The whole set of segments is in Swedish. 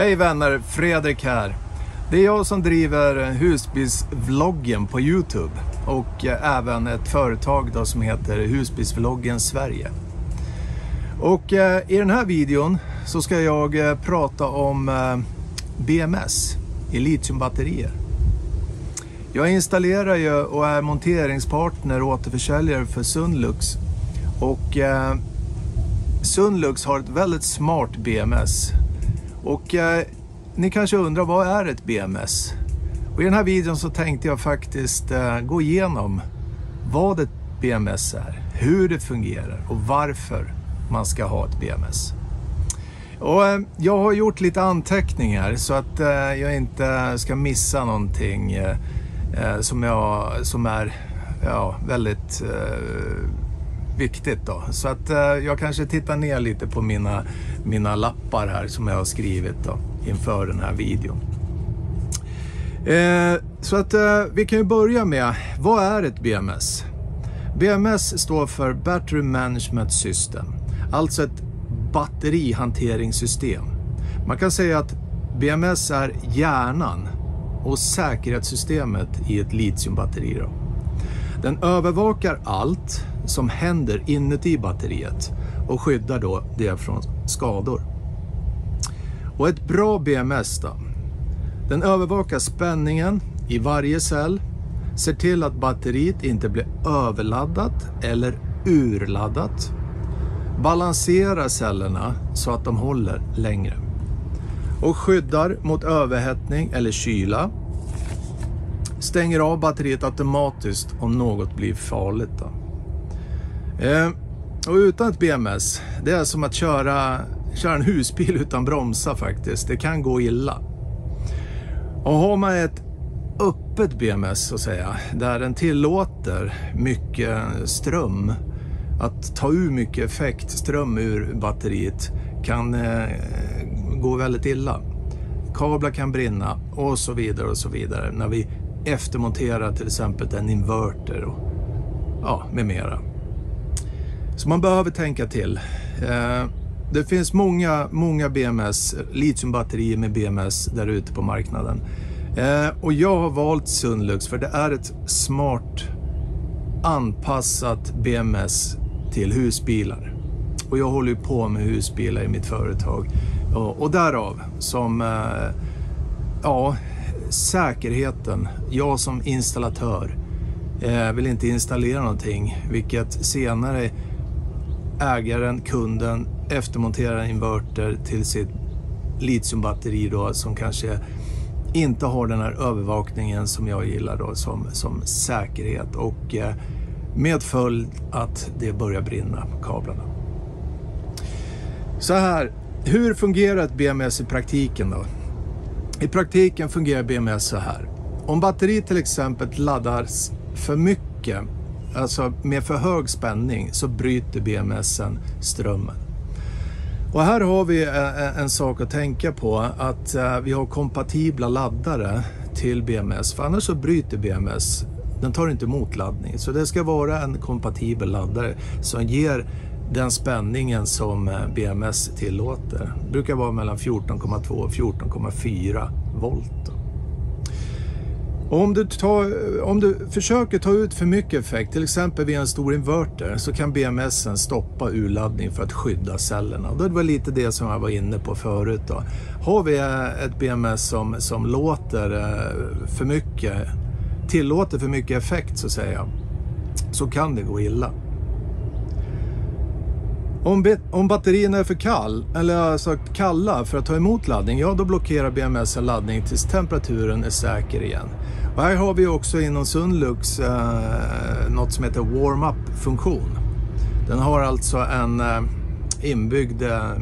Hej vänner, Fredrik här. Det är jag som driver husbilsvloggen på Youtube och eh, även ett företag då som heter Husbilsvloggen Sverige. Och eh, i den här videon så ska jag eh, prata om BMS, i litiumbatterier. Jag installerar ju och är monteringspartner och återförsäljare för Sunlux. Och Sunlux har ett väldigt smart BMS och eh, ni kanske undrar, vad är ett BMS? Och I den här videon så tänkte jag faktiskt eh, gå igenom vad ett BMS är, hur det fungerar och varför man ska ha ett BMS. Och, eh, jag har gjort lite anteckningar så att eh, jag inte ska missa någonting eh, eh, som, jag, som är ja, väldigt viktigt. Då. Så att eh, jag kanske tittar ner lite på mina, mina lappar här som jag har skrivit då, inför den här videon. Eh, så att eh, vi kan ju börja med, vad är ett BMS? BMS står för Battery Management System, alltså ett batterihanteringssystem. Man kan säga att BMS är hjärnan och säkerhetssystemet i ett litiumbatteri. Då. Den övervakar allt som händer inuti batteriet och skyddar då det från skador. Och ett bra BMS då? Den övervakar spänningen i varje cell, ser till att batteriet inte blir överladdat eller urladdat, balanserar cellerna så att de håller längre och skyddar mot överhettning eller kyla. Stänger av batteriet automatiskt om något blir farligt. Då. Eh, och utan ett BMS, det är som att köra, köra en husbil utan bromsar faktiskt. Det kan gå illa. Och har man ett öppet BMS så att säga, där den tillåter mycket ström, att ta ur mycket effekt, ström ur batteriet, kan eh, gå väldigt illa. Kablar kan brinna och så vidare och så vidare när vi eftermonterar till exempel en inverter och ja, med mera. Så man behöver tänka till. Eh, det finns många, många BMS, litiumbatterier med BMS där ute på marknaden. Eh, och jag har valt Sunlux för det är ett smart anpassat BMS till husbilar. Och jag håller ju på med husbilar i mitt företag. Och, därav som, eh, ja, säkerheten. Jag som installatör vill inte installera någonting, vilket senare ägaren, kunden, eftermonterar en inverter till sitt litiumbatteri då som kanske inte har den här övervakningen som jag gillar då som, som säkerhet och eh, med följd att det börjar brinna på kablarna. Så här, hur fungerar ett BMS i praktiken då? I praktiken fungerar BMS så här. Om batteriet till exempel laddas för mycket alltså med för hög spänning så bryter BMSen strömmen. Och här har vi eh, eh, en, sak att tänka på att eh, vi har kompatibla laddare till BMS för annars så bryter BMS. Den tar inte emot laddning så det ska vara en kompatibel laddare som ger den spänningen som BMS tillåter. Det brukar vara mellan 14,2 och 14,4 volt. Om du, tar, om du försöker ta ut för mycket effekt, till exempel vid en stor inverter, så kan BMSen stoppa urladdning för att skydda cellerna. Det var lite det som jag var inne på förut. Då. Har vi eh, ett BMS som, som låter eh, för mycket, tillåter för mycket effekt så säga, så kan det gå illa. Om, om batterierna är för kall, eller sagt kalla för att ta emot laddning, ja då blockerar BMS en laddning tills temperaturen är säker igen. Och här har vi också inom Sunlux eh, något som heter warm-up-funktion. Den har alltså en eh, inbyggd, eh,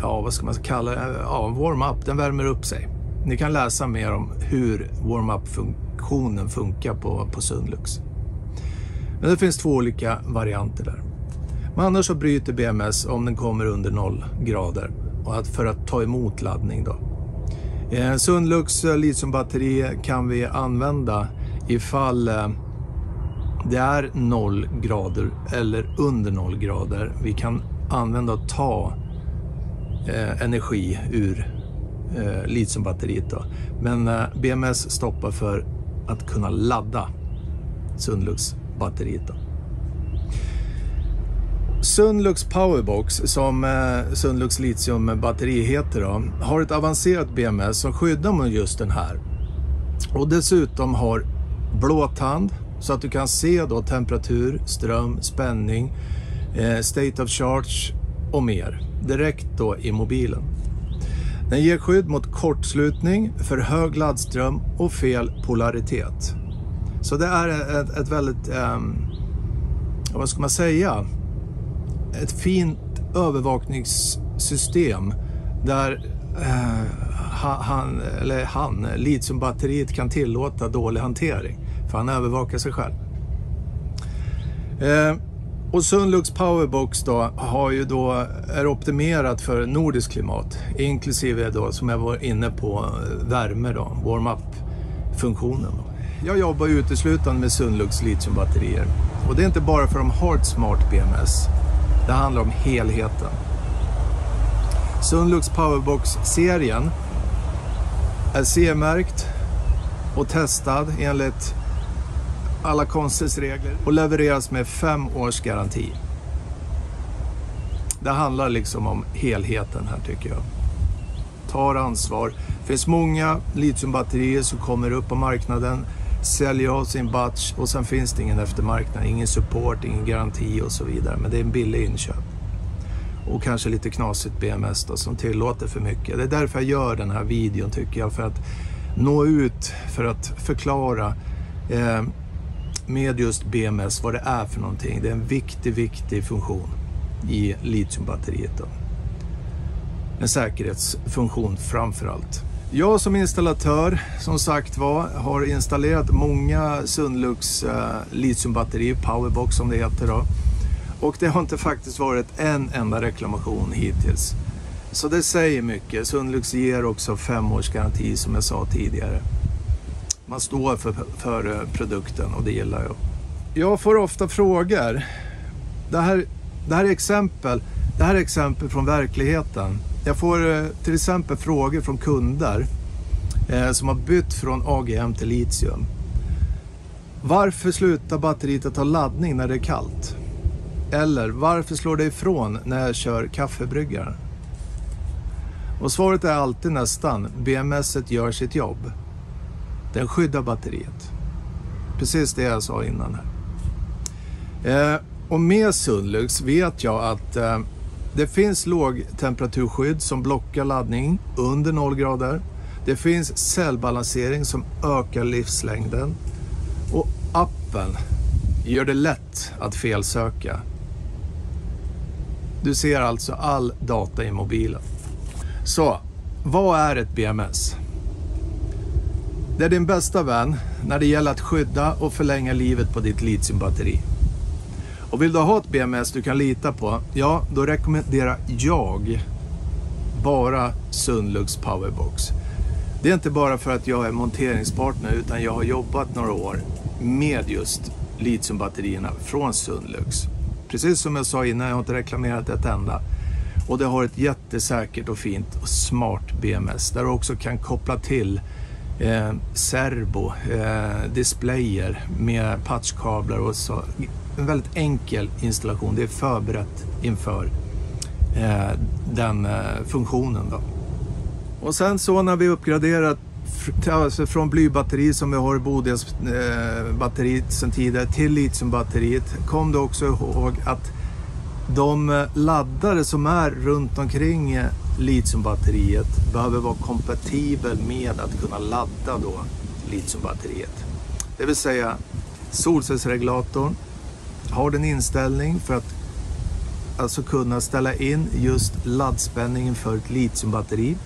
ja vad ska man kalla det, ja, warm-up, den värmer upp sig. Ni kan läsa mer om hur warm-up-funktionen funkar på, på Sunlux. Men det finns två olika varianter där. Men annars så bryter BMS om den kommer under 0 grader och att för att ta emot laddning då. Eh, Sunlux eh, litiumbatteri kan vi använda ifall eh, det är 0 grader eller under 0 grader. Vi kan använda och ta eh, energi ur eh, litiumbatteriet. Då. Men eh, BMS stoppar för att kunna ladda Sunlux-batteriet. Sunlux Powerbox, som eh, Sunlux litiumbatteri heter, då, har ett avancerat BMS som skyddar mot just den här. Och dessutom har blåtand så att du kan se då temperatur, ström, spänning, eh, state of charge och mer direkt då i mobilen. Den ger skydd mot kortslutning, för hög laddström och fel polaritet. Så det är ett, ett väldigt, eh, vad ska man säga, ett fint övervakningssystem där eh, han, eller han, litiumbatteriet kan tillåta dålig hantering. För han övervakar sig själv. Eh, och Sunlux Powerbox då har ju då, är optimerat för nordiskt klimat. Inklusive då, som jag var inne på, eh, värme då, warm-up-funktionen. Jag jobbar uteslutande med Sunlux litiumbatterier. Och det är inte bara för de har ett smart BMS. Det handlar om helheten. Sunlux Powerbox-serien är C-märkt och testad enligt alla konstens regler och levereras med fem års garanti. Det handlar liksom om helheten här tycker jag. Tar ansvar. Det finns många litiumbatterier som kommer upp på marknaden, säljer av sin batch och sen finns det ingen eftermarknad, ingen support, ingen garanti och så vidare. Men det är en billig inköp. Och kanske lite knasigt BMS då, som tillåter för mycket. Det är därför jag gör den här videon tycker jag, för att nå ut, för att förklara eh, med just BMS vad det är för någonting. Det är en viktig, viktig funktion i litiumbatteriet. Då. En säkerhetsfunktion framför allt. Jag som installatör, som sagt var, har installerat många Sunlux eh, Powerbox som det heter då. Och det har inte faktiskt varit en enda reklamation hittills. Så det säger mycket. Sunlux ger också fem års garanti som jag sa tidigare. Man står för, för eh, produkten och det gillar jag. Jag får ofta frågor. Det här, det här är exempel. Det här är exempel från verkligheten. Jag får eh, till exempel frågor från kunder eh, som har bytt från AGM till litium. Varför slutar batteriet att ta laddning när det är kallt? Eller varför slår det ifrån när jag kör kaffebryggaren? Och svaret är alltid nästan, BMS gör sitt jobb. Den skyddar batteriet. Precis det jag sa innan. Här. Eh, och med Sunlux vet jag att eh, det finns lågtemperaturskydd som blockar laddning under 0 grader. Det finns cellbalansering som ökar livslängden. Och appen gör det lätt att felsöka. Du ser alltså all data i mobilen. Så, vad är ett BMS? Det är din bästa vän när det gäller att skydda och förlänga livet på ditt litiumbatteri. Och vill du ha ett BMS du kan lita på, ja då rekommenderar jag bara Sunlux Powerbox. Det är inte bara för att jag är monteringspartner utan jag har jobbat några år med just litiumbatterierna från Sunlux. Precis som jag sa innan, jag har inte reklamerat ett enda. Och det har ett jättesäkert och fint och smart BMS där du också kan koppla till eh, servo, eh, displayer med patchkablar och så. En väldigt enkel installation. Det är förberett inför eh, den eh, funktionen. Då. Och sen så när vi uppgraderat alltså från blybatteri som vi har i Bodens eh, batteriet sedan tidigare till litiumbatteriet kom det också ihåg att de eh, laddare som är runt omkring eh, litiumbatteriet behöver vara kompatibel med att kunna ladda då litiumbatteriet. Det vill säga solcellsregulatorn har den inställning för att alltså kunna ställa in just laddspänningen för ett litiumbatteri.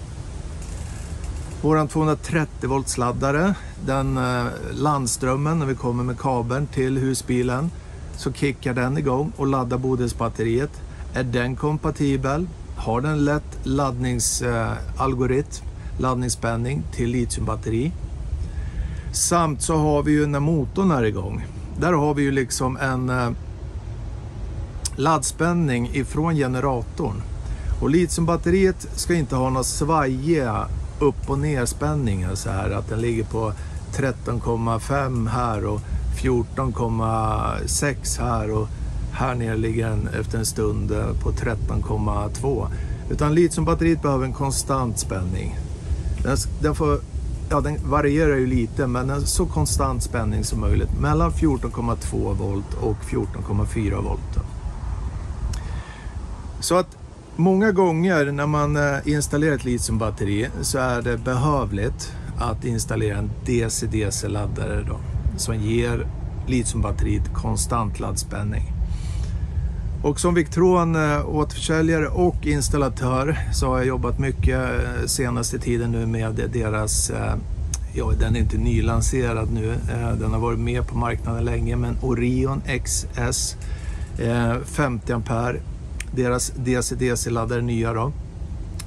Våran 230 volts laddare, den eh, landströmmen när vi kommer med kabeln till husbilen så kickar den igång och laddar bodelsbatteriet. Är den kompatibel har den lätt laddningsalgoritm, eh, laddningsspänning till litiumbatteri. Samt så har vi ju när motorn är igång. Där har vi ju liksom en eh, laddspänning ifrån generatorn. Och litiumbatteriet ska inte ha några svajiga upp och nerspänningar så här att den ligger på 13,5 här och 14,6 här och här nere ligger den efter en stund eh, på 13,2. Utan litiumbatteriet behöver en konstant spänning. Den, den, får, ja, den varierar ju lite men en så konstant spänning som möjligt mellan 14,2 volt och 14,4 volt. Så att många gånger när man eh, installerar ett litiumbatteri så är det behövligt att installera en DC-DC-laddare då, som ger litiumbatteriet konstant laddspänning. Och som Victron eh, återförsäljare och installatör så har jag jobbat mycket eh, senaste tiden nu med deras, eh, ja den är inte nylanserad nu, den har varit med på marknaden länge, men Orion XS 50 ampere deras DC-DC-laddare nya då.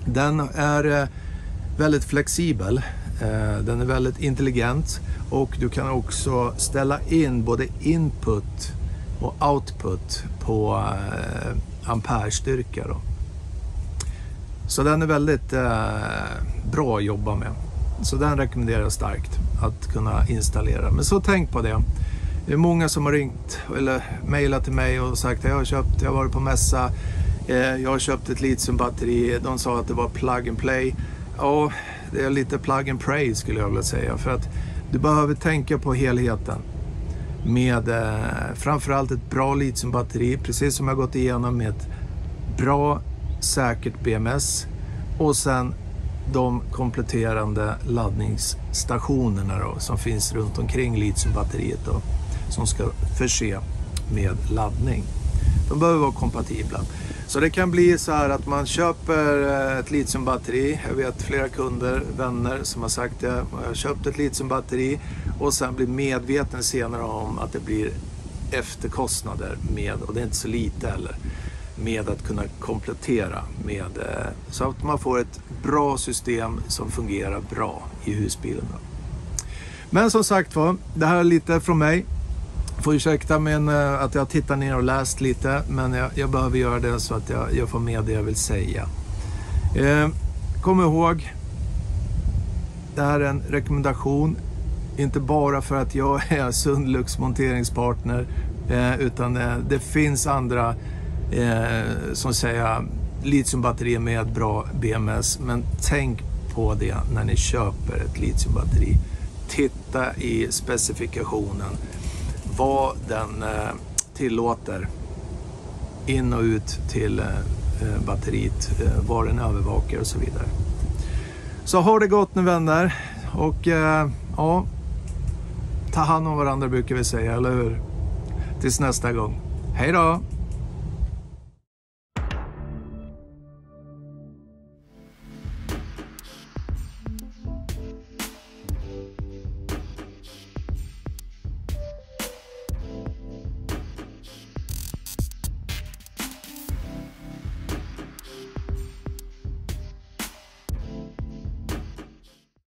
Den är väldigt flexibel den är väldigt intelligent och du kan också ställa in både input och output på eh, amperestyrka. Då. Så den är väldigt eh, bra att jobba med. Så den rekommenderar jag starkt att kunna installera. Men så tänk på det. Det är många som har ringt eller mejlat till mig och sagt att jag har köpt, jag har varit på mässa, eh, jag har köpt ett litiumbatteri. De sa att det var plug and play. Ja, det är lite plug and pray skulle jag vilja säga. För att du behöver tänka på helheten. Med eh, framförallt ett bra litiumbatteri, precis som jag gått igenom med ett bra säkert BMS och sen de kompletterande laddningsstationerna då, som finns runt omkring litiumbatteriet då, som ska förse med laddning. De behöver vara kompatibla. Så det kan bli så här att man köper eh, ett litiumbatteri. Jag vet flera kunder, vänner som har sagt det. Jag har köpt ett litiumbatteri och sen blir medveten senare om att det blir efterkostnader med, och det är inte så lite heller, med att kunna komplettera med eh, så att man får ett bra system som fungerar bra i husbilen. Men som sagt var, det här är lite från mig. Får ursäkta men, eh, att jag tittar ner och läst lite, men jag, jag behöver göra det så att jag, jag, får med det jag vill säga. Eh, kom ihåg, det här är en rekommendation, inte bara för att jag är Sundlux monteringspartner, eh, utan eh, det finns andra eh, som säger litiumbatterier med bra BMS, men tänk på det när ni köper ett litiumbatteri. Titta i specifikationen vad den eh, tillåter in och ut till eh, eh, batteriet, vad den övervakar och så vidare. Så ha det gott nu vänner och ja, ta hand om varandra brukar vi säga, eller hur? Tills nästa gång. Hej då!